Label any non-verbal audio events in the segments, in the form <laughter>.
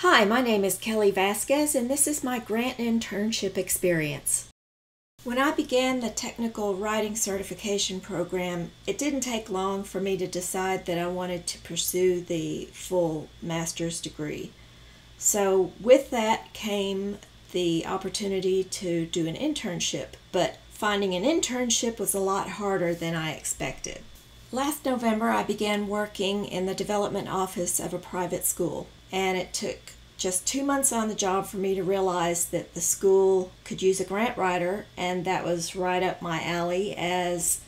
Hi, my name is Kelli Vazquez, and this is my grant internship experience. When I began the technical writing certification program, it didn't take long for me to decide that I wanted to pursue the full master's degree. So, with that came the opportunity to do an internship, but finding an internship was a lot harder than I expected. Last November, I began working in the development office of a private school, and it took just two months on the job for me to realize that the school could use a grant writer, and that was right up my alley as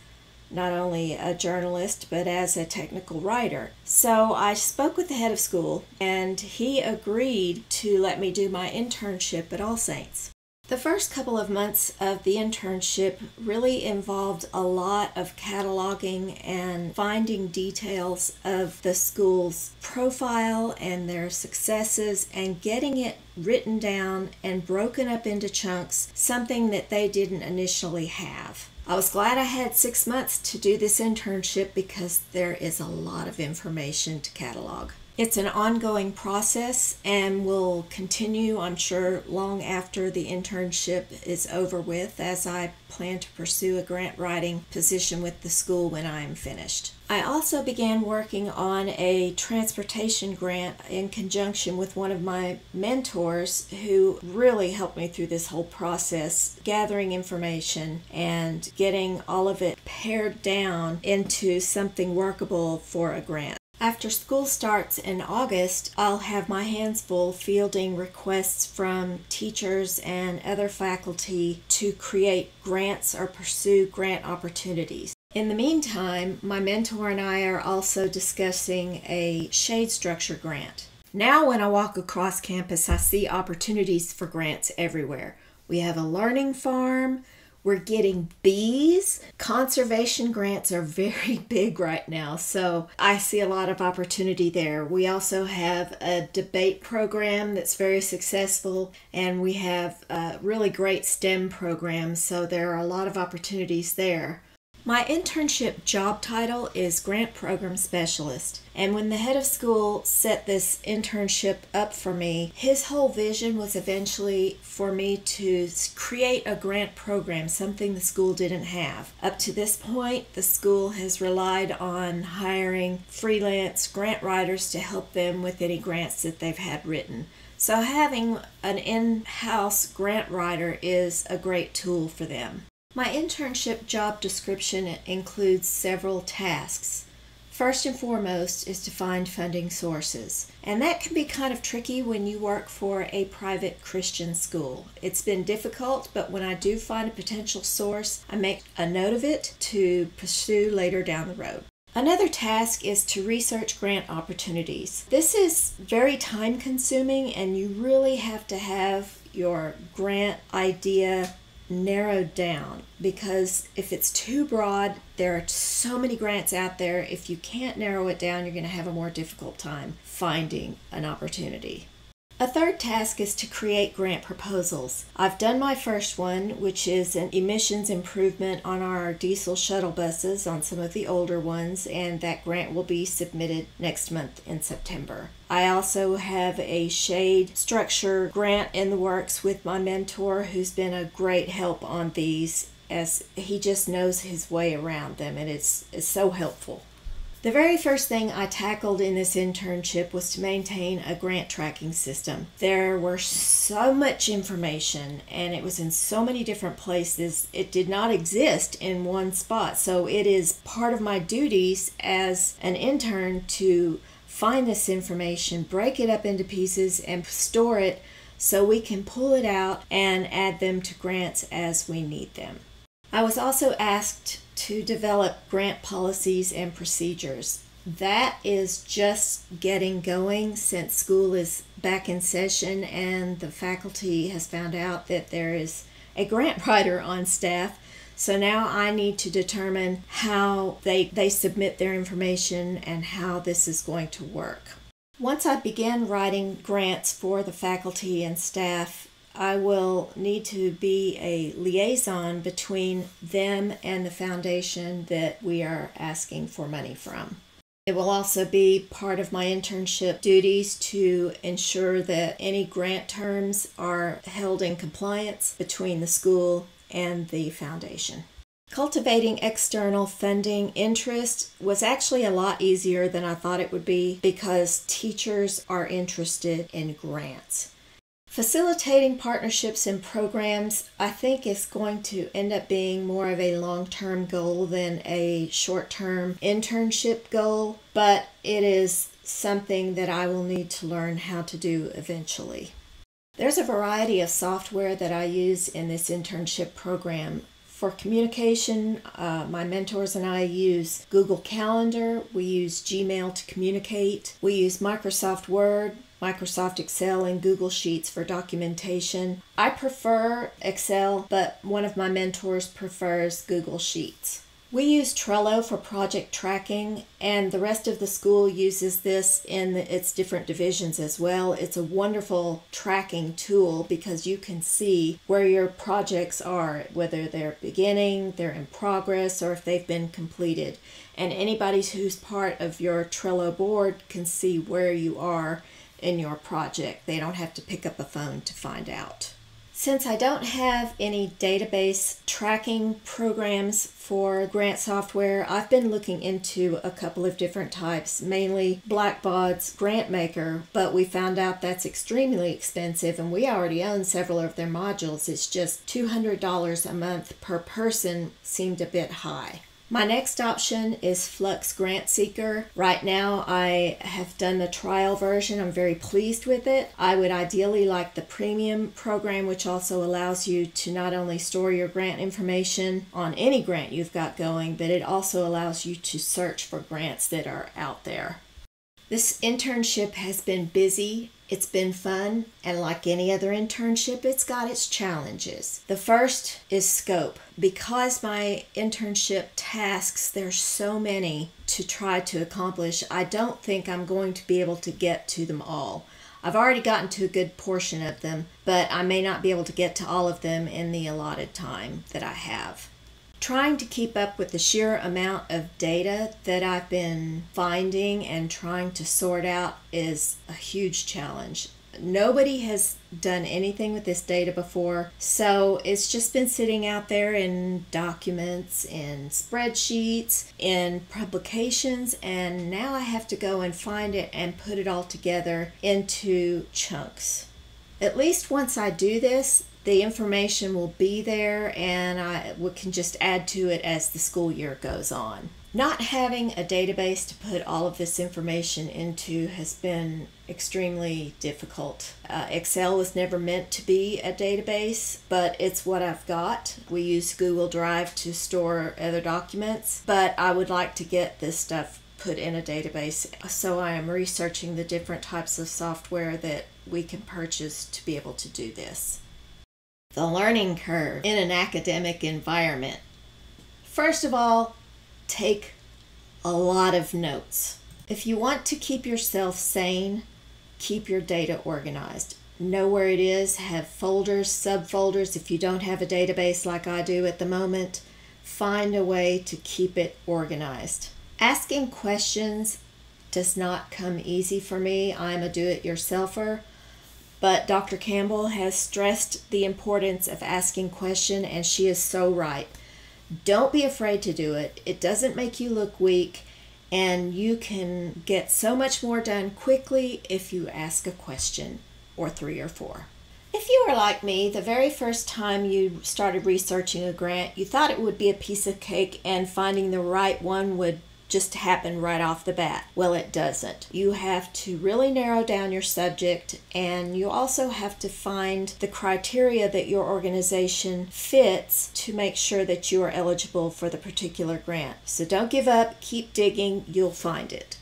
not only a journalist but as a technical writer. So I spoke with the head of school, and he agreed to let me do my internship at All Saints. The first couple of months of the internship really involved a lot of cataloging and finding details of the school's profile and their successes and getting it written down and broken up into chunks, something that they didn't initially have. I was glad I had six months to do this internship because there is a lot of information to catalog. It's an ongoing process and will continue, I'm sure, long after the internship is over with, as I plan to pursue a grant writing position with the school when I am finished. I also began working on a transportation grant in conjunction with one of my mentors who really helped me through this whole process, gathering information and getting all of it pared down into something workable for a grant. After school starts in August, I'll have my hands full fielding requests from teachers and other faculty to create grants or pursue grant opportunities. In the meantime, my mentor and I are also discussing a shade structure grant. Now, when I walk across campus, I see opportunities for grants everywhere. We have a learning farm, we're getting bees. Conservation grants are very <laughs> big right now, so I see a lot of opportunity there. We also have a debate program that's very successful, and we have a really great STEM programs, so there are a lot of opportunities there. My internship job title is Grant Program Specialist. And when the head of school set this internship up for me, his whole vision was eventually for me to create a grant program, something the school didn't have. Up to this point, the school has relied on hiring freelance grant writers to help them with any grants that they've had written. So, having an in house grant writer is a great tool for them. My internship job description includes several tasks. First and foremost is to find funding sources. And that can be kind of tricky when you work for a private Christian school. It's been difficult, but when I do find a potential source, I make a note of it to pursue later down the road. Another task is to research grant opportunities. This is very time consuming, and you really have to have your grant idea narrowed down because if it's too broad, there are so many grants out there. If you can't narrow it down, you're going to have a more difficult time finding an opportunity. A third task is to create grant proposals. I've done my first one, which is an emissions improvement on our diesel shuttle buses on some of the older ones, and that grant will be submitted next month in September. I also have a shade structure grant in the works with my mentor, who's been a great help on these, as he just knows his way around them, and it's, it's so helpful. The very first thing I tackled in this internship was to maintain a grant tracking system. There were so much information and it was in so many different places. It did not exist in one spot. So it is part of my duties as an intern to find this information, break it up into pieces, and store it so we can pull it out and add them to grants as we need them. I was also asked to develop grant policies and procedures. That is just getting going since school is back in session and the faculty has found out that there is a grant writer on staff. So now I need to determine how they, they submit their information and how this is going to work. Once I begin writing grants for the faculty and staff, I will need to be a liaison between them and the foundation that we are asking for money from. It will also be part of my internship duties to ensure that any grant terms are held in compliance between the school and the foundation. Cultivating external funding interest was actually a lot easier than I thought it would be because teachers are interested in grants. Facilitating partnerships and programs, I think, is going to end up being more of a long term goal than a short term internship goal, but it is something that I will need to learn how to do eventually. There's a variety of software that I use in this internship program. For communication, uh, my mentors and I use Google Calendar. We use Gmail to communicate. We use Microsoft Word, Microsoft Excel, and Google Sheets for documentation. I prefer Excel, but one of my mentors prefers Google Sheets. We use Trello for project tracking, and the rest of the school uses this in its different divisions as well. It's a wonderful tracking tool because you can see where your projects are, whether they're beginning, they're in progress, or if they've been completed. And anybody who's part of your Trello board can see where you are in your project. They don't have to pick up a phone to find out. Since I don't have any database tracking programs for grant software, I've been looking into a couple of different types, mainly Blackbaud's GrantMaker, but we found out that's extremely expensive and we already own several of their modules. It's just $200 a month per person seemed a bit high. My next option is Fluxx Grantseeker. Right now, I have done the trial version. I'm very pleased with it. I would ideally like the premium program, which also allows you to not only store your grant information on any grant you've got going, but it also allows you to search for grants that are out there. This internship has been busy it's been fun, and like any other internship, it's got its challenges. The first is scope. Because my internship tasks, there's so many to try to accomplish, I don't think I'm going to be able to get to them all. I've already gotten to a good portion of them, but I may not be able to get to all of them in the allotted time that I have trying to keep up with the sheer amount of data that I've been finding and trying to sort out is a huge challenge. Nobody has done anything with this data before, so it's just been sitting out there in documents, in spreadsheets, in publications, and now I have to go and find it and put it all together into chunks. At least once I do this, the information will be there and I we can just add to it as the school year goes on. Not having a database to put all of this information into has been extremely difficult. Uh, Excel was never meant to be a database, but it's what I've got. We use Google Drive to store other documents, but I would like to get this stuff put in a database. So I am researching the different types of software that we can purchase to be able to do this the learning curve in an academic environment. First of all, take a lot of notes. If you want to keep yourself sane, keep your data organized. Know where it is, have folders, subfolders. If you don't have a database like I do at the moment, find a way to keep it organized. Asking questions does not come easy for me. I'm a do it yourselfer. But Dr. Campbell has stressed the importance of asking questions, and she is so right. Don't be afraid to do it. It doesn't make you look weak, and you can get so much more done quickly if you ask a question or three or four. If you are like me, the very first time you started researching a grant, you thought it would be a piece of cake and finding the right one would just happen right off the bat. Well, it doesn't. You have to really narrow down your subject and you also have to find the criteria that your organization fits to make sure that you are eligible for the particular grant. So don't give up, keep digging, you'll find it.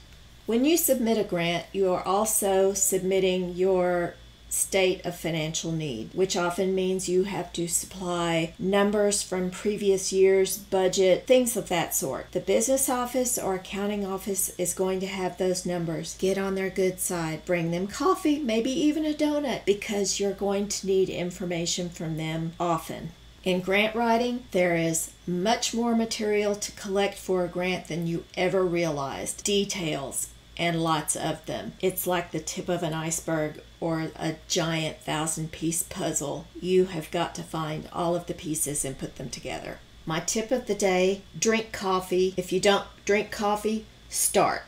When you submit a grant, you are also submitting your state of financial need, which often means you have to supply numbers from previous years' budget, things of that sort. The business office or accounting office is going to have those numbers. Get on their good side. Bring them coffee, maybe even a donut, because you're going to need information from them often. In grant writing, there is much more material to collect for a grant than you ever realized. Details, and lots of them. It's like the tip of an iceberg or a giant thousand piece puzzle. You have got to find all of the pieces and put them together. My tip of the day drink coffee. If you don't drink coffee, start.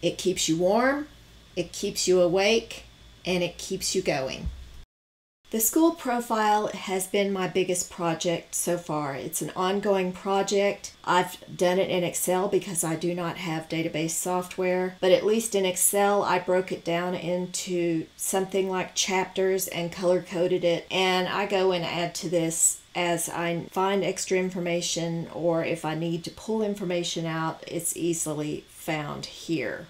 It keeps you warm, it keeps you awake, and it keeps you going. The school profile has been my biggest project so far. It's an ongoing project. I've done it in Excel because I do not have database software, but at least in Excel, I broke it down into something like chapters and color coded it. And I go and add to this as I find extra information or if I need to pull information out, it's easily found here.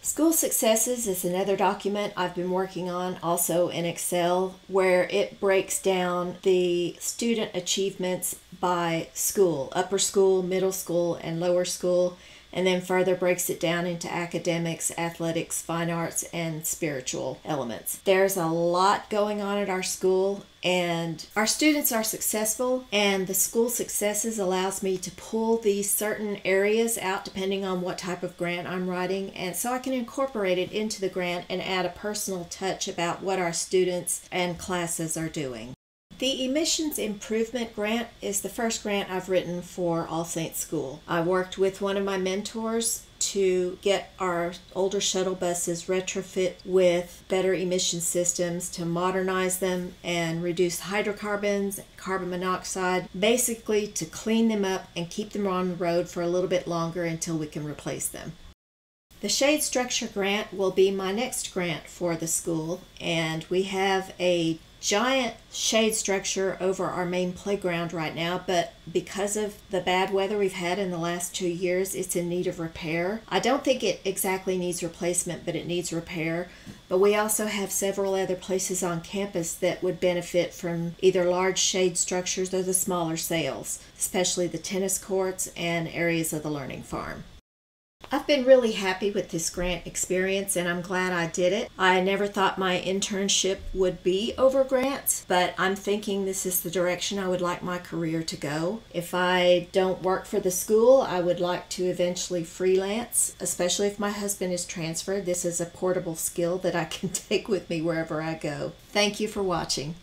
School Successes is another document I've been working on also in Excel where it breaks down the student achievements by school, upper school, middle school, and lower school and then further breaks it down into academics, athletics, fine arts, and spiritual elements. There's a lot going on at our school, and our students are successful, and the school successes allows me to pull these certain areas out depending on what type of grant I'm writing, and so I can incorporate it into the grant and add a personal touch about what our students and classes are doing. The Emissions Improvement Grant is the first grant I've written for All Saints School. I worked with one of my mentors to get our older shuttle buses retrofit with better emission systems to modernize them and reduce hydrocarbons, carbon monoxide, basically to clean them up and keep them on the road for a little bit longer until we can replace them. The Shade Structure Grant will be my next grant for the school, and we have a giant shade structure over our main playground right now, but because of the bad weather we've had in the last two years, it's in need of repair. I don't think it exactly needs replacement, but it needs repair. But we also have several other places on campus that would benefit from either large shade structures or the smaller sails, especially the tennis courts and areas of the learning farm. I've been really happy with this grant experience and I'm glad I did it. I never thought my internship would be over grants, but I'm thinking this is the direction I would like my career to go. If I don't work for the school, I would like to eventually freelance, especially if my husband is transferred. This is a portable skill that I can <laughs> take with me wherever I go. Thank you for watching.